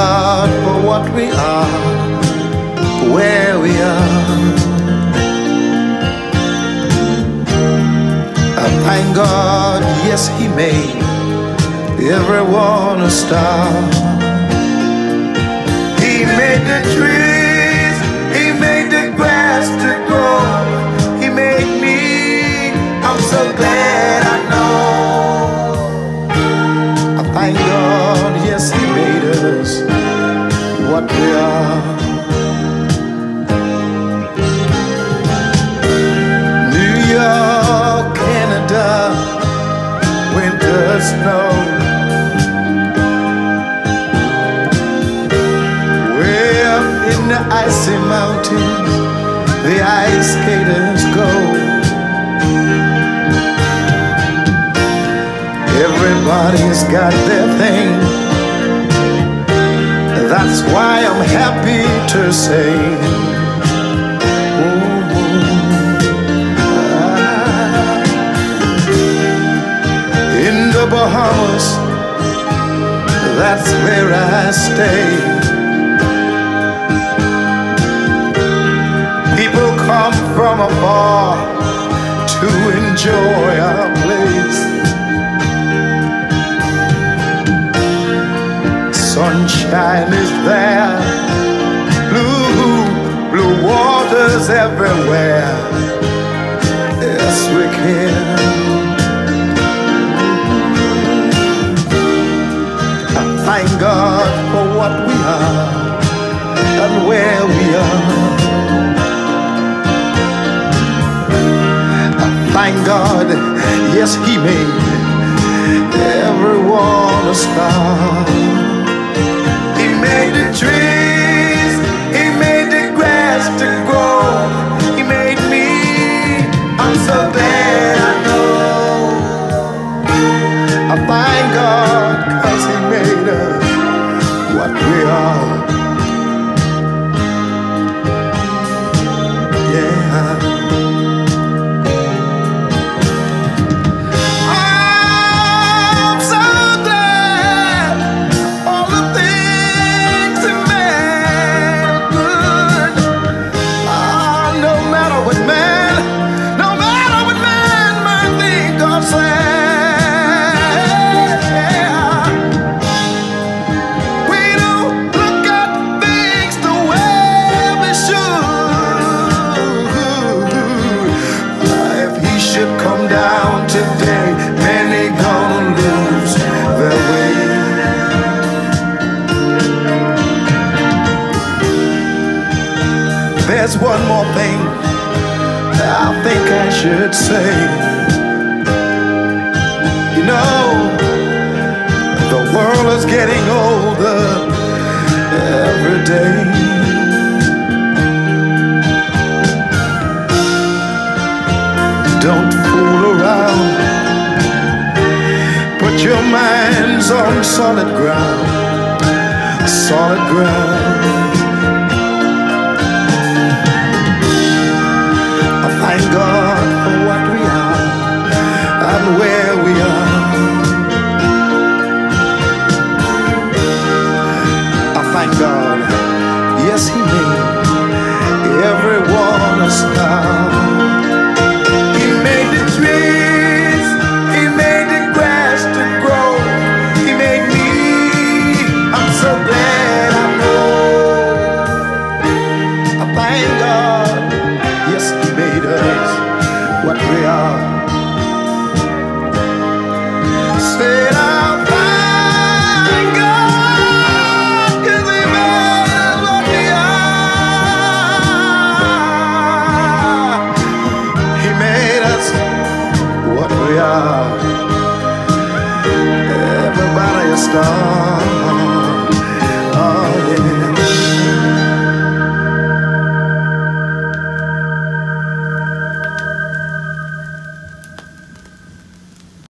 God for what we are, where we are. I thank God, yes, He made everyone a star. He made the trees, He made the grass to grow, He made me. I'm so glad. New York, Canada, winter snow. Way up in the icy mountains, the ice skaters go. Everybody's got That's why I'm happy to say. ah. In the Bahamas, that's where I stay. People come from afar to enjoy our Sunshine is there, blue, blue waters everywhere. Yes, we can. I thank God for what we are and where we are. I thank God, yes, He made everyone a star. Made I think I should say. You know, the world is getting older every day. Don't fool around. Put your minds on solid ground. Solid ground. He made everyone a star.